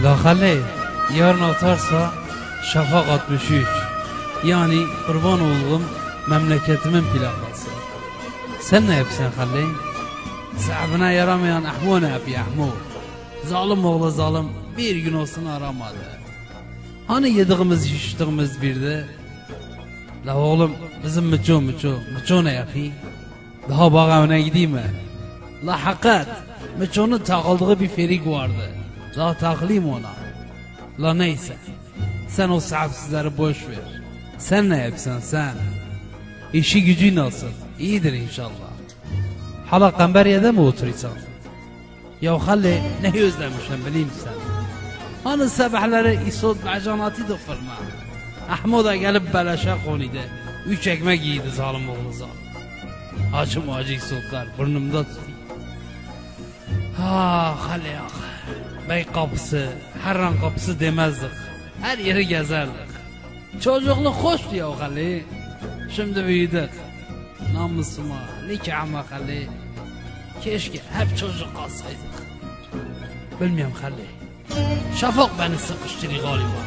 Lakale yarın atarsa şafak 63. Yani kurban olduğum memleketimin plakası. Sen ne yapsan Halil? Sahibine yaramayan Ahmu ne yapıyor Ahmu? Zalim oğlu zalim bir gün olsun aramadı. Hani yediğimiz içtiğimiz birdi? La oğlum bizim Müço Müço, Müço ne yapıyor? Daha bak evine gideyim mi? La hakikat, Müço'nun takıldığı bir ferik vardı. Daha takılayım ona. La neyse, sen o sahipsizleri boş ver. Sen ne yapsan sen? İşi gücü nasıl? İyidir inşallah. Hala Kamberiye'de mi oturuyorsun? Ya Halil ne özlemişim bileyim sen. Hani sabahları isot bacanatı da fırma. Ahmet da gelip beleşe konuydu. Üç ekmek yiydi zalim oğlu zalim. Acım acı isotlar burnumda tutuyor. Ah Halil ah. Bey kapısı, Harran kapısı demezdik. Her yeri gezerdik. Çocukluk hoştu ya Halil. Şimdi büyüdük. Namusuma, nikahıma Halil. Keşke hep çocuk kalsaydık. Bilmiyorum Halil. Şafak beni sıkıştırıyor galiba.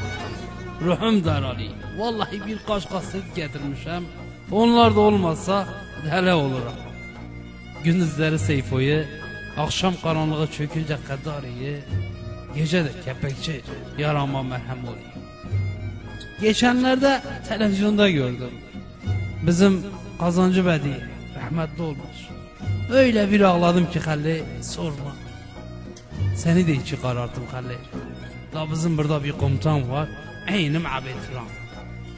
Ruhum daralıyor. Vallahi bir kaç kaset getirmişim. Onlar da olmazsa deli olurum. Gündüzleri Seyfo'yu, akşam karanlığı çökünce Kaddari'yi, gece de kepekçi yarama merhem oluyor. Geçenlerde televizyonda gördüm. Bizim kazancı bedi rahmetli olmuş. Öyle bir ağladım ki Halil sorma. Seni de içi kararttım Halil. La bizim burada bir komutan var. Eynim abetiran.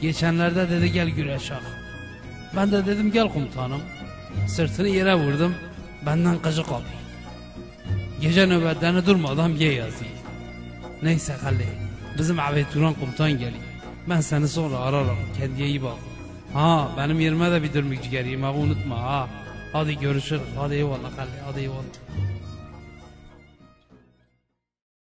Geçenlerde dedi gel güreşak. Ben de dedim gel komutanım. Sırtını yere vurdum. Benden kıcı kapıyor. Gece nöbetlerini durmadan ye yazıyor. Neyse Halil. Bizim abetiran komutan geliyor. Ben seni sonra ararım. Kendine iyi bak. Ha benim yerime de bir dürmük ciğer yemeği unutma ha. Hadi görüşürüz. Hadi eyvallah Halil. Hadi eyvallah.